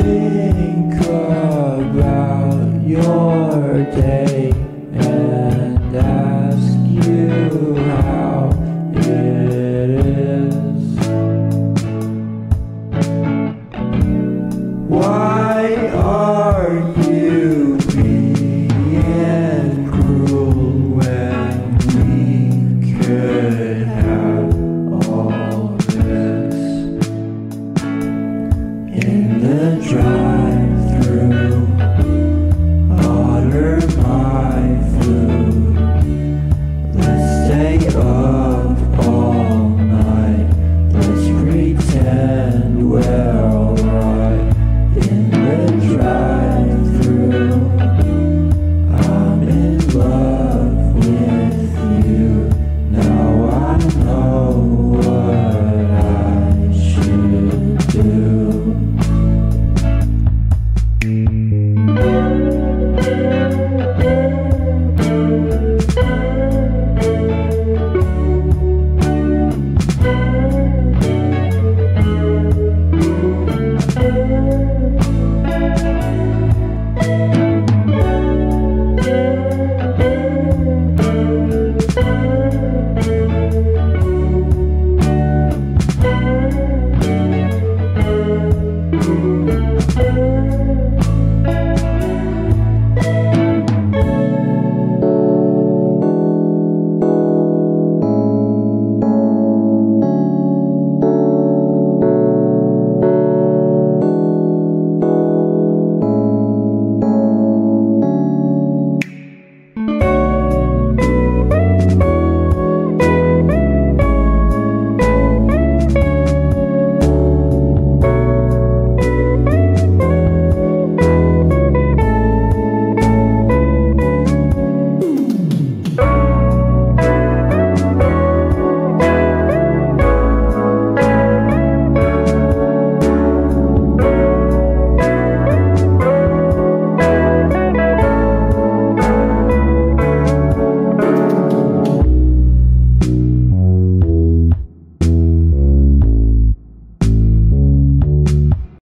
think about your day and ask you how it is. Why are you cruel when we could? cry.